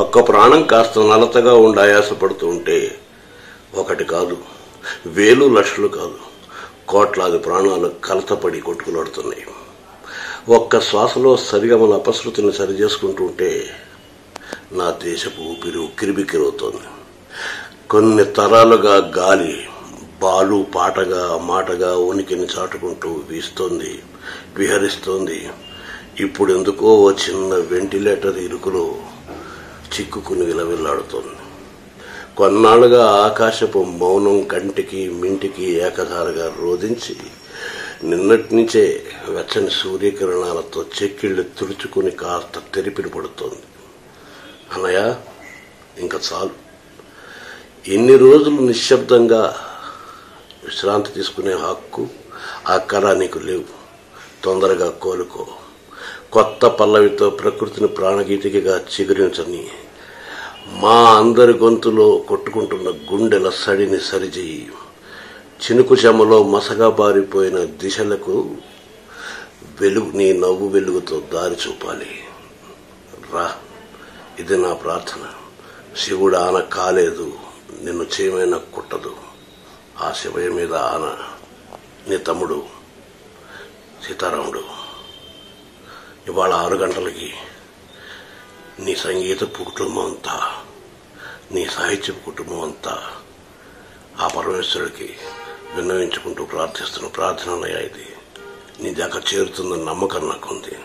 ఒక్క ప్రాణం కాస్త నలతగా ఉండి ఆయాసపడుతూ ఉంటే ఒకటి కాదు వేలు లక్షలు కాదు కోట్లాది ప్రాణాలు కలతపడి కొట్టుకులాడుతున్నాయి. ఒక్క శ్వాసలో సరిగమల అపశృతిని సరిచేసుకుంటూ ఉంటే నా దేశపు ఊపిరి ఉక్కిరిబిక్కిరవుతోంది. కొన్ని తరాలుగా గాలి బాలు పాటగా మాటగా ఉనికిని చాటుకుంటూ వీస్తోంది విహరిస్తోంది. ఇప్పుడు ఎందుకో ఓ చిన్న వెంటిలేటర్ ఇరుకులో చిక్కుకుని విలవిల్లాడుతోంది. కొన్నాళ్ళుగా ఆకాశపు మౌనం కంటికి మింటికి ఏకధారగా రోధించి నిన్నటి నుంచే వెచ్చని సూర్యకిరణాలతో చెక్కిళ్ళు తుడుచుకుని కాస్త తెరిపిడి పడుతోంది. అన్నయ్య ఇంకా చాలు. ఎన్ని రోజులు నిశ్శబ్దంగా విశ్రాంతి తీసుకునే హక్కు అక్కర నీకు లేవు. తొందరగా కోలుకో. కొత్త పల్లవితో ప్రకృతిని ప్రాణగీతికగా చిగురించని మా అందరి గొంతులో కొట్టుకుంటున్న గుండెల సడిని సరిచేయి. చినుకు చెమలో మసగా బారిపోయిన దిశలకు వెలుగు నీ నవ్వు వెలుగుతో దారి చూపాలి. రా ఇది నా ప్రార్థన. శివుడు ఆన కాలేదు నిన్ను చేయమైనా కుట్టదు. ఆ శివయ మీద ఆన నీ తమ్ముడు సీతారాముడు. ఇవాళ ఆరు గంటలకి నీ సంగీత కుటుంబం అంతా నీ సాహిత్య కుటుంబం అంతా ఆ పరమేశ్వరుడికి విన్నవించుకుంటూ ప్రార్థిస్తున్న ప్రార్థనలయ్యా ఇది. నీ దాకా చేరుతుందని నమ్మకం నాకుంది.